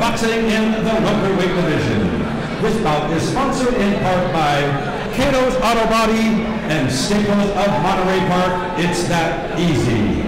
Boxing in the welterweight division. This bout is sponsored in part by Cato's Auto Body and Staples of Monterey Park. It's that easy.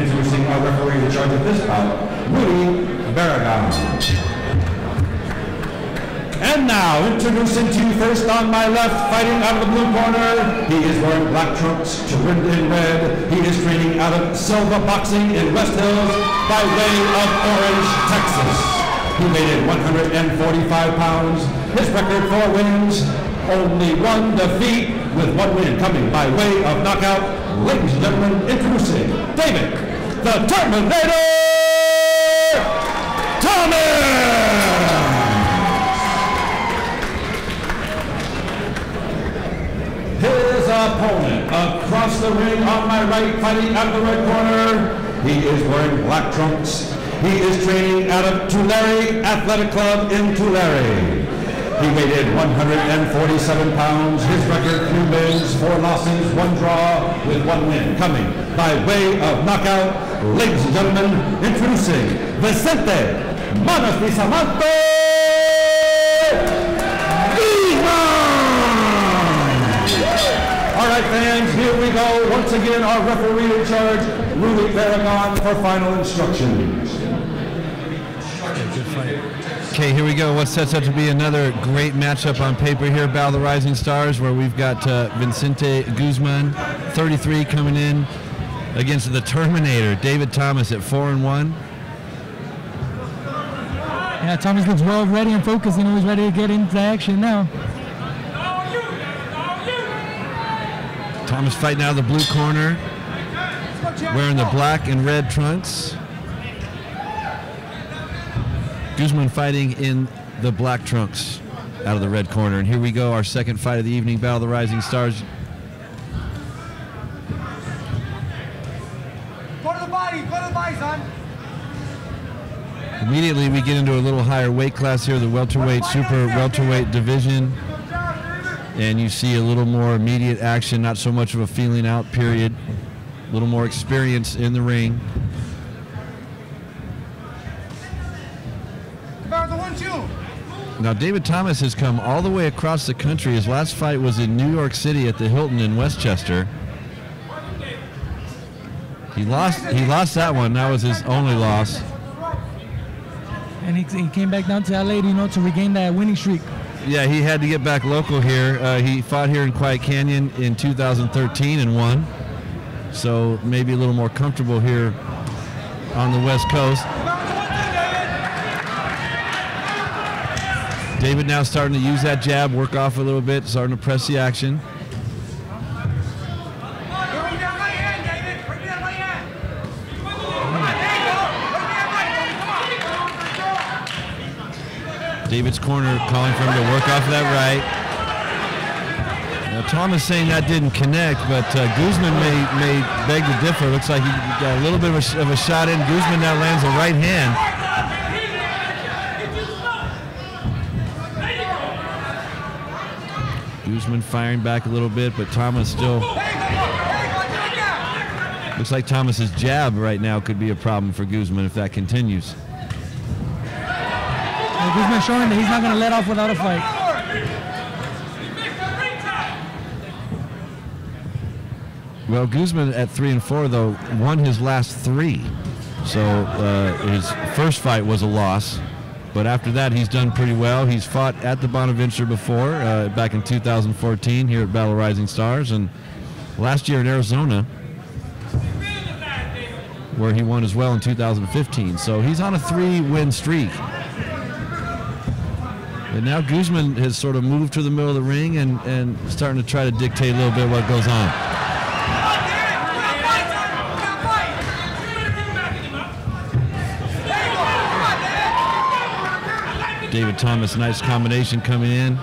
Introducing our referee in charge of this bout, Rudy Barragan. And now, introducing to you first on my left, fighting out of the blue corner, he is wearing black trunks trimmed in red. He is training out of Silva Boxing in West Hills by way of Orange, Texas. He weighed in 145 pounds. His record four wins, only one defeat, with one win coming by way of knockout. Ladies and gentlemen, introducing David, the Terminator Thomas! His opponent across the ring on my right, fighting out of the red corner. He is wearing black trunks. He is training out of Tulare Athletic Club in Tulare. He weighed in 147 pounds. His record, three wins, four losses, one draw, with one win coming by way of knockout. Ladies and gentlemen, introducing Vicente Manos de Samantha All right, fans, here we go. Once again, our referee in charge, Rudy Barragan, for final instructions. Okay, here we go. What sets up to be another great matchup on paper here, Battle the Rising Stars, where we've got uh, Vicente Guzman, 33, coming in against the Terminator, David Thomas at 4 and 1. Yeah, Thomas looks well ready and focused. Know, he's ready to get into action now. Thomas fighting out of the blue corner, wearing the black and red trunks. Guzman fighting in the black trunks out of the red corner. And here we go, our second fight of the evening, Battle of the Rising Stars. Go to the body, go to the body, son. Immediately we get into a little higher weight class here, the welterweight, super welterweight division. And you see a little more immediate action, not so much of a feeling out period. A little more experience in the ring. Now, David Thomas has come all the way across the country. His last fight was in New York City at the Hilton in Westchester. He lost. He lost that one. That was his only loss. And he, he came back down to LA, you know, to regain that winning streak. Yeah, he had to get back local here. Uh, he fought here in Quiet Cannon in 2013 and won. So maybe a little more comfortable here on the West Coast. David now starting to use that jab, work off a little bit, starting to press the action. David's corner calling for him to work off that right. Now Thomas saying that didn't connect, but uh, Guzman may may beg to differ. Looks like he got a little bit of a, of a shot in. Guzman now lands a right hand. Guzman firing back a little bit, but Thomas still looks like Thomas's jab right now could be a problem for Guzman if that continues. And Guzman showing that he's not going to let off without a fight. Well, Guzman at three and four though won his last three, so uh, his first fight was a loss, but after that he's done pretty well. He's fought at the Bonaventure before, uh, back in 2014 here at Battle Rising Stars, and last year in Arizona, where he won as well in 2015. So he's on a three-win streak. And now Guzman has sort of moved to the middle of the ring and, and starting to try to dictate a little bit what goes on. David Thomas, nice combination coming in. Ooh,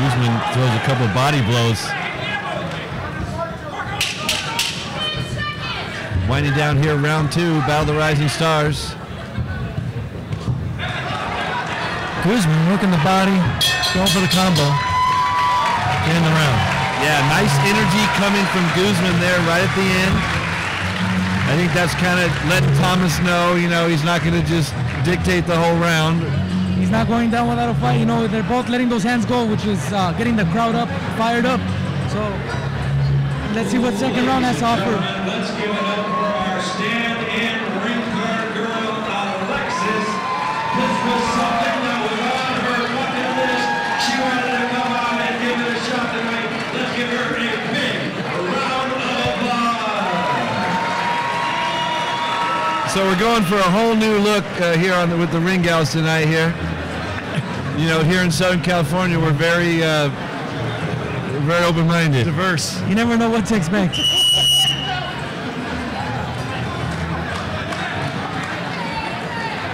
Guzman throws a couple body blows. Winding down here, round two, Battle the Rising Stars. Guzman working the body, going for the combo. In the round. Yeah, nice energy coming from Guzman there right at the end. I think that's kind of letting Thomas know, you know, he's not going to just dictate the whole round. He's not going down without a fight. You know, they're both letting those hands go, which is uh, getting the crowd up, fired up. So let's see what second round has to offer. So we're going for a whole new look uh, here on the, with the ring gals tonight here. You know, here in Southern California, we're very, uh, very open-minded. Diverse. You never know what to expect.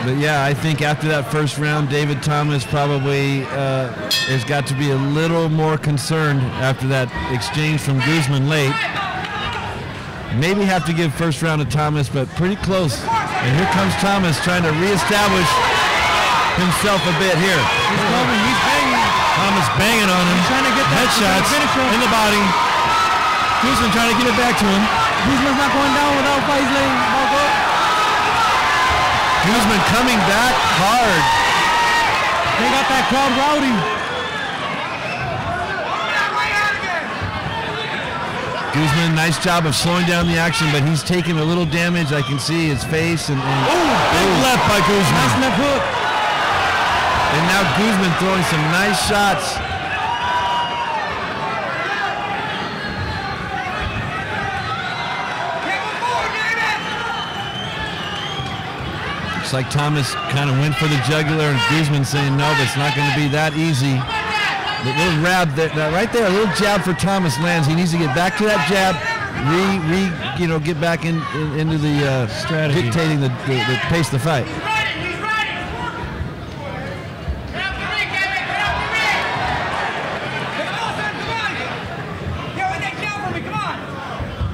But yeah, I think after that first round, David Thomas probably uh, has got to be a little more concerned after that exchange from Guzman late. Maybe have to give first round to Thomas, but pretty close. And here comes Thomas trying to reestablish himself a bit here. He's coming. He's banging. Thomas banging on him. trying to get that- headshots in the body. Guzman trying to get it back to him. Guzman's not going down without. He's laying back up. Guzman coming back hard. They got that crowd rowdy. Right hand again. Guzman, nice job of slowing down the action, but he's taking a little damage. I can see his face and, and big left by Nice Guzman. left hook. And now Guzman throwing some nice shots. Get him forward, David. Looks like Thomas kind of went for the jugular, and Guzman saying no, it's not going to be that easy. The little jab that, that right there, a little jab for Thomas lands. He needs to get back to that jab, re, re you know, get back in, in into the uh, Strategy. dictating the, the, the pace of the fight. He's ready. He's ready. Get up the ring, David. Get up the ring. Come on, son. Come on. Get with that down for me. Come on.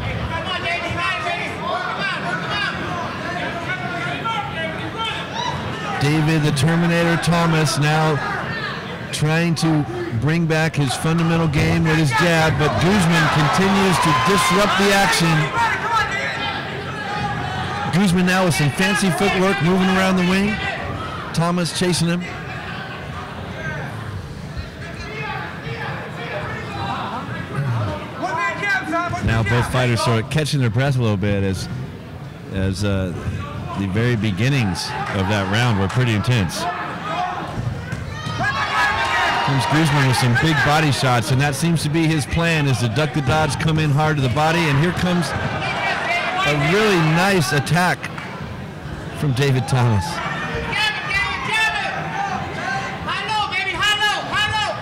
Hey, come on, David. Come on, baby. Come on. Come on. David the Terminator Thomas now trying to bring back his fundamental game with his jab, but Guzman continues to disrupt the action. Guzman now with some fancy footwork moving around the wing. Thomas chasing him. Now both fighters sort of catching their breath a little bit as as uh, the very beginnings of that round were pretty intense. Comes Guzman with some big body shots, and that seems to be his plan: is to duck the dodge, come in hard to the body, and here comes a really nice attack from David Thomas. Jab it, jab it, jab it. High low, baby. High low. High low.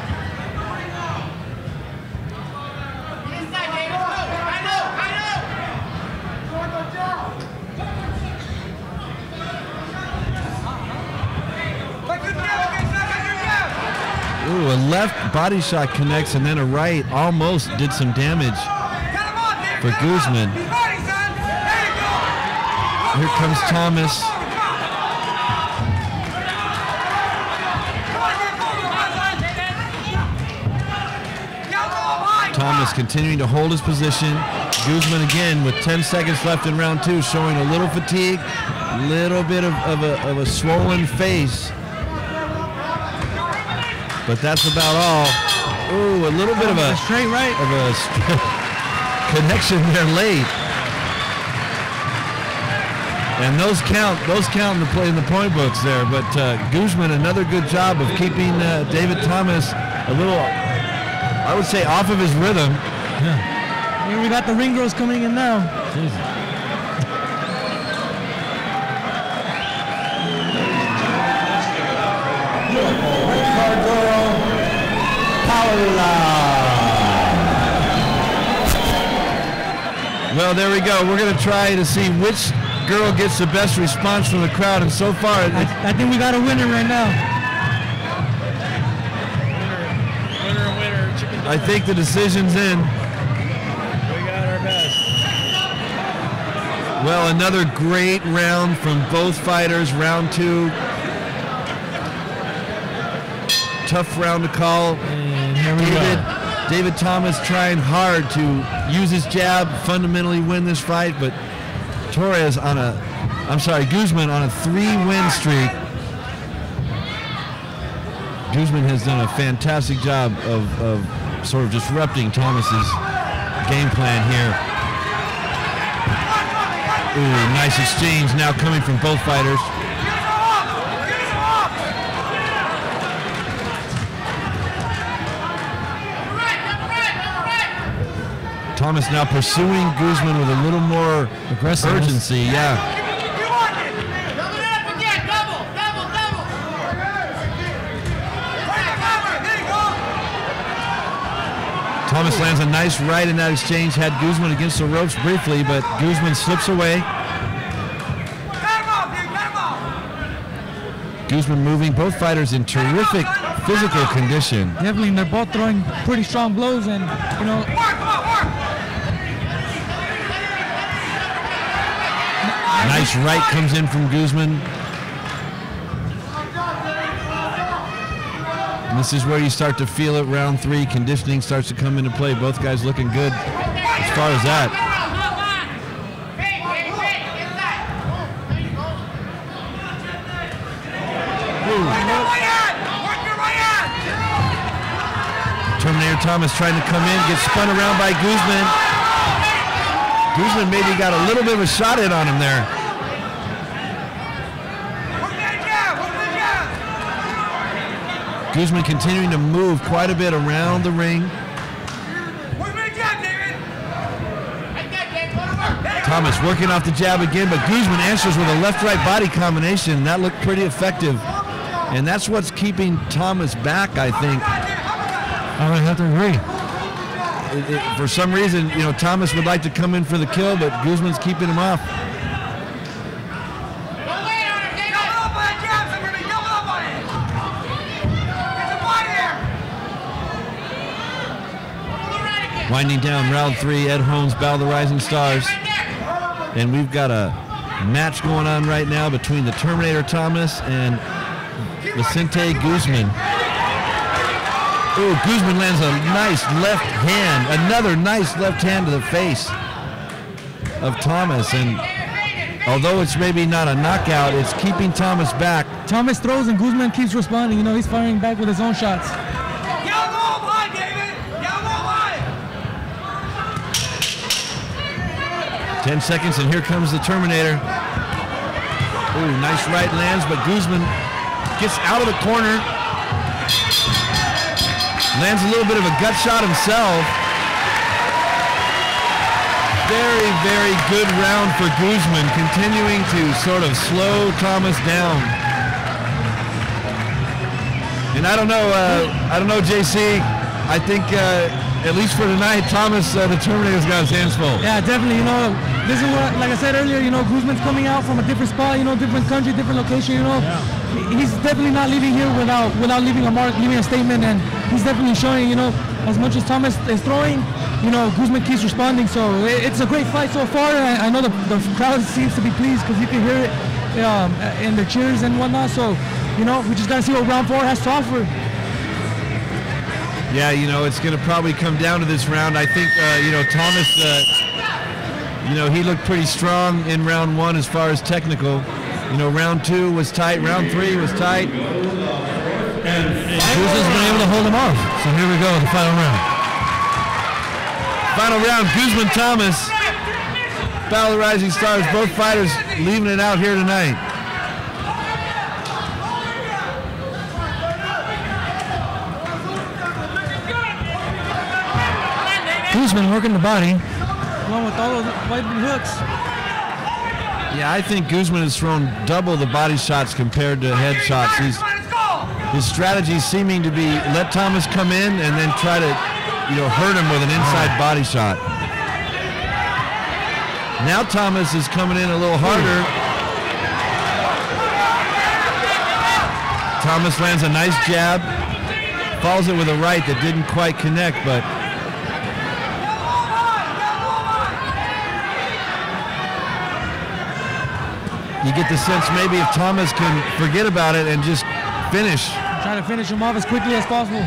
Inside, David. Go. High low. High low. Like good jab against that, like good jab. Ooh, a left body shot connects, and then a right almost did some damage. For. Guzman. Here comes Thomas. Thomas continuing to hold his position. Guzman again with 10 seconds left in round two, showing a little fatigue, little bit of, of, a, of a swollen face. But that's about all. Ooh, a little bit of a Straight right. of a connection there late. And those count, those count in the play in the point books there. But uh, Guzman, another good job of keeping uh, David Thomas a little, I would say, off of his rhythm. Here we got the ring girls coming in now. Card Paula. Well, there we go. We're going to try to see which girl gets the best response from the crowd. And so far, I, I think we got a winner right now. Winner, winner, chicken I think the decision's in. We got our best. Well, another great round from both fighters. Round two. Tough round to call. And here we David, go. David Thomas trying hard to use his jab, fundamentally win this fight, but Torres on a, I'm sorry, Guzman on a three-win streak. Guzman has done a fantastic job of, of sort of disrupting Thomas's game plan here. Ooh, nice exchange now coming from both fighters. Thomas now pursuing Guzman with a little more Aggressiveness. urgency. Yeah. Thomas lands a nice right in that exchange. Had Guzman against the ropes briefly, but Guzman slips away. Cut him off, dude. Cut him off. Guzman moving. Both fighters in terrific physical condition. Definitely, they're both throwing pretty strong blows, and you know, Nice right comes in from Guzman. And this is where you start to feel it. Round three, conditioning starts to come into play. Both guys looking good as far as that. Terminator Thomas trying to come in, gets spun around by Guzman. Guzman maybe got a little bit of a shot in on him there. Guzman continuing to move quite a bit around the ring. Thomas working off the jab again, but Guzman answers with a left-right body combination. That looked pretty effective. And that's what's keeping Thomas back, I think. I have to agree. It- it- for some reason, you know, Thomas would like to come in for the kill, but Guzman's keeping him off. Don't wait on it, David. Double up on that jab, somebody. Double up on it. Get the body there. Double right again. Winding down round three, Ed Holmes, Battle of the Rising Stars. And we've got a match going on right now between the Terminator Thomas and Vicente Guzman. Ooh, Guzman lands a nice left hand, another nice left hand to the face of Thomas. And although it's maybe not a knockout, it's keeping Thomas back. Thomas throws and Guzman keeps responding. You know, he's firing back with his own shots. Yell go up high, David. Yell go high. 10 seconds, and here comes the Terminator. Ooh, nice right lands, but Guzman gets out of the corner. Lands a little bit of a gut shot himself. Very, very good round for Guzman, continuing to sort of slow Thomas down. And I don't know, uh, I don't know, JC. I think, uh, at least for tonight, Thomas, uh, the Terminator's got his hands full. Yeah, definitely. You know, this is what, like I said earlier, you know, Guzman's coming out from a different spot, you know, different country, different location, you know. He- He's definitely not leaving here without without leaving a mark, leaving a statement, and he's definitely showing, you know, as much as Thomas is throwing, you know, Guzman keeps responding. So it's a great fight so far. I, I know the, the crowd seems to be pleased because you can hear it um, in the cheers and whatnot. So, you know, we just got to see what round four has to offer. Yeah, you know, it's going to probably come down to this round. I think, uh, you know, Thomas, uh, you know, he looked pretty strong in round one as far as technical. You know, round two was tight. Round three was tight. Guzman's been able to hold him off. So here we go, the final round. Final round, Guzman Thomas. Battle of the Rising Stars. Both fighters leaving it out here tonight. Guzman working the body, along with all those white hooks. Yeah, I think Guzman has thrown double the body shots compared to head shots. He's, Come on, let's go. His strategy seeming to be let Thomas come in and then try to, you know, hurt him with an inside body shot. Now Thomas is coming in a little harder. Thomas lands a nice jab, falls it with a right that didn't quite connect, but you get the sense maybe if Thomas can forget about it and just finish. Trying to finish him off as quickly as possible.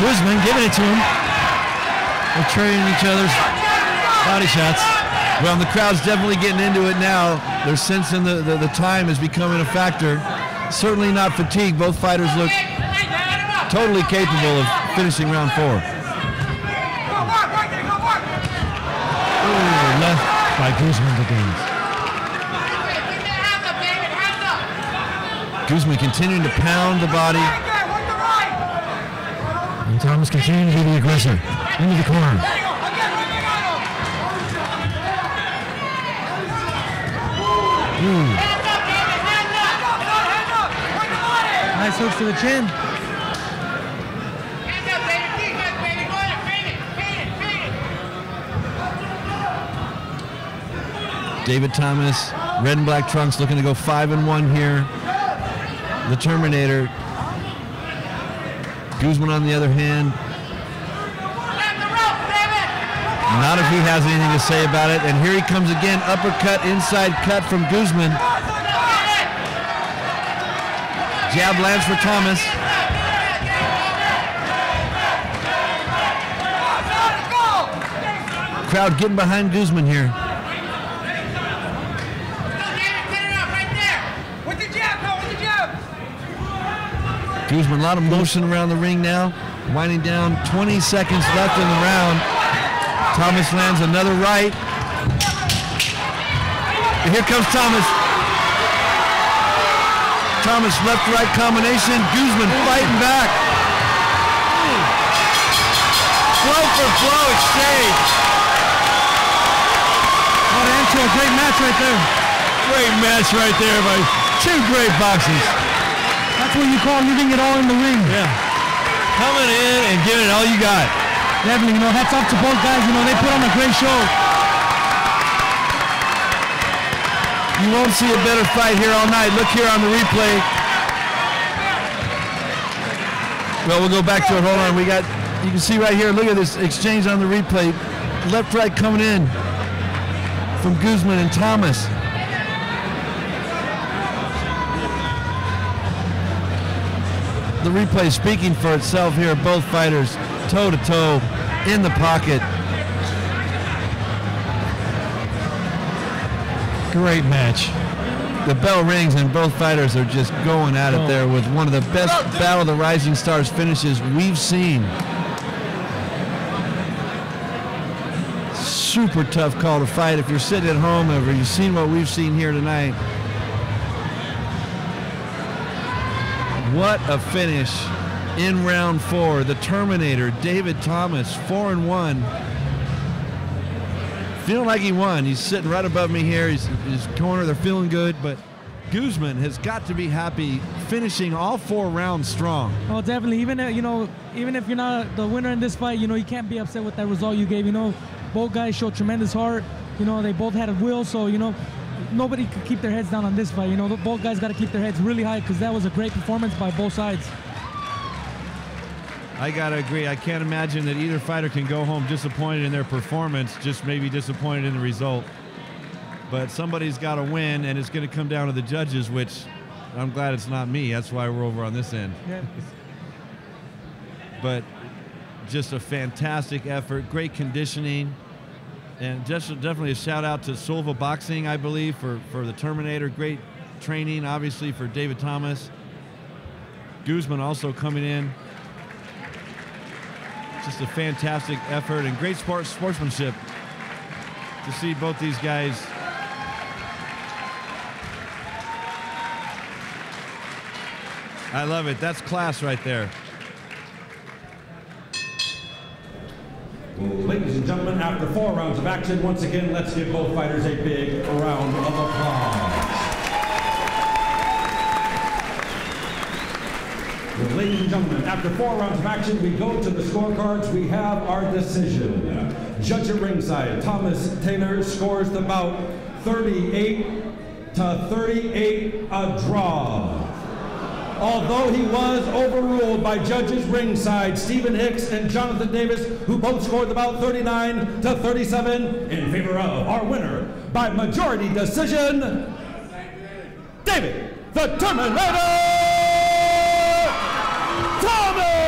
Guzman giving it to him. They're trading each other's body shots. Well, the crowd's definitely getting into it now. They're sensing the, the, the time is becoming a factor. Certainly not fatigue. Both fighters look totally capable of finishing round four. Go work, work, go work. Ooh, left by Guzman again. Keep that hands up, David, hands up. Guzman continuing to pound the body. Right there, work the right. And Thomas continuing to be the aggressor. Into the corner. Body. Nice hooks to the chin. Hands up, David, defense, baby. Go ahead, feed it, feed it, feed it. David Thomas, red and black trunks, looking to go five and one here. The Terminator. Guzman on the other hand, not if he has anything to say about it. And here he comes again, uppercut, inside cut from Guzman. Jab lands for Thomas. Crowd getting behind Guzman here. Guzman, a lot of motion around the ring now. Winding down, 20 seconds left in the round. Thomas lands another right. And here comes Thomas. Thomas left-right combination. Guzman fighting back. Blow for blow exchange. End a great match right there. Great match right there by two great boxers. That's what you call leaving it all in the ring. Yeah. Coming in and giving it all you got. Definitely, you know, hats off to both guys. You know, they put on a great show. You won't see a better fight here all night. Look here on the replay. Well, we'll go back to it. Hold on. We got, you can see right here, look at this exchange on the replay. Left, right coming in from Guzman and Thomas. The replay speaking for itself here. Both fighters toe to toe in the pocket. Great match. The bell rings and both fighters are just going at it there with one of the best Battle of the Rising Stars finishes we've seen. Super tough call to fight. If you're sitting at home or you've seen what we've seen here tonight. What a finish in round four. The Terminator, David Thomas, four and one. Feeling like he won. He's sitting right above me here. He's his corner. They're feeling good, but Guzman has got to be happy finishing all four rounds strong. Oh, definitely. Even uh, you know, even if you're not the winner in this fight, you know, you can't be upset with that result you gave. You know, both guys showed tremendous heart. You know, they both had a will. So you know, nobody could keep their heads down on this fight. You know, both guys got to keep their heads really high because that was a great performance by both sides. I gotta agree. I can't imagine that either fighter can go home disappointed in their performance, just maybe disappointed in the result. But somebody's got to win, and it's going to come down to the judges, which I'm glad it's not me. That's why we're over on this end. Yeah. But just a fantastic effort, great conditioning, and just definitely a shout out to Silva Boxing, I believe, for for the Terminator. Great training, obviously for David Thomas. Guzman also coming in. Just a fantastic effort and great sport sportsmanship to see both these guys. I love it. That's class right there. Ladies and gentlemen, after four rounds of action, once again, let's give both fighters a big round of applause. Ladies and gentlemen, after four rounds of action, we go to the scorecards. We have our decision. Judge at ringside, Thomas Taylor scores the bout 38 to 38, a draw. Although he was overruled by judges ringside, Stephen Hicks and Jonathan Davis, who both scored the bout 39 to 37 in favor of our winner by majority decision, David the Terminator Thomas!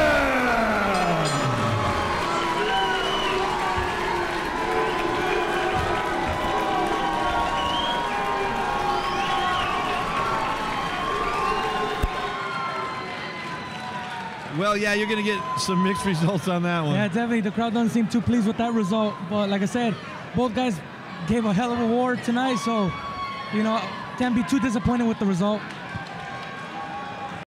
Well, yeah, you're going to get some mixed results on that one. Yeah, definitely. The crowd doesn't seem too pleased with that result. But like I said, both guys gave a hell of a war tonight, so you know, can't be too disappointed with the result.